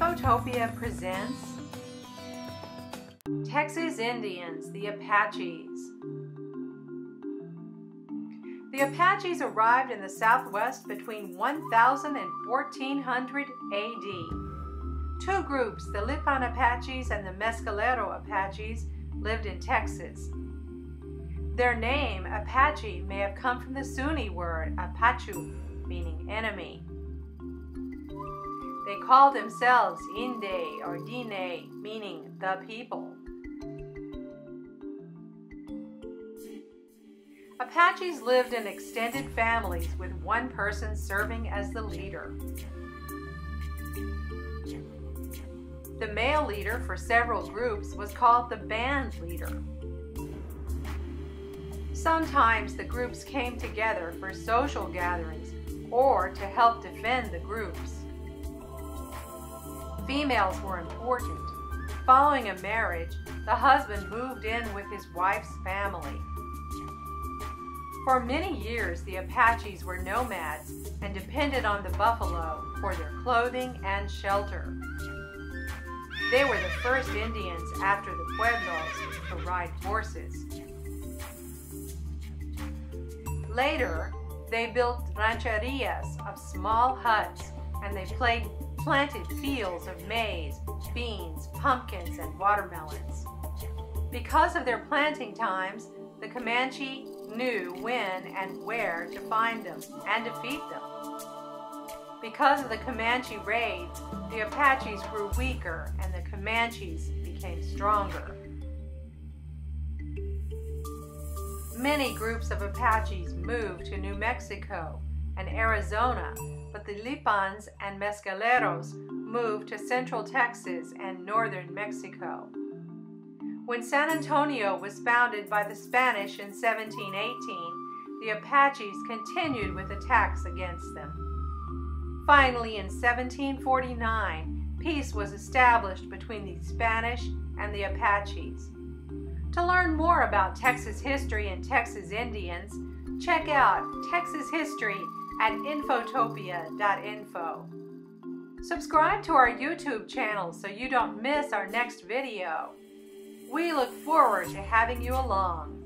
Infotopia presents Texas Indians, the Apaches. The Apaches arrived in the Southwest between 1000 and 1400 AD. Two groups, the Lipan Apaches and the Mescalero Apaches, lived in Texas. Their name, Apache, may have come from the Zuni word Apachu, meaning enemy. They call themselves Inde or Dine, meaning the people. Apaches lived in extended families with one person serving as the leader. The male leader for several groups was called the band leader. Sometimes the groups came together for social gatherings or to help defend the groups. Females were important. Following a marriage, the husband moved in with his wife's family. For many years, the Apaches were nomads and depended on the buffalo for their clothing and shelter. They were the first Indians after the Pueblos to ride horses. Later, they built rancherias of small huts and they played planted fields of maize, beans, pumpkins, and watermelons. Because of their planting times, the Comanche knew when and where to find them and defeat them. Because of the Comanche raids, the Apaches grew weaker and the Comanches became stronger. Many groups of Apaches moved to New Mexico and Arizona but the Lipans and Mescaleros moved to central Texas and northern Mexico. When San Antonio was founded by the Spanish in 1718, the Apaches continued with attacks against them. Finally, in 1749, peace was established between the Spanish and the Apaches. To learn more about Texas history and Texas Indians, check out Texas History at infotopia.info. Subscribe to our YouTube channel so you don't miss our next video. We look forward to having you along.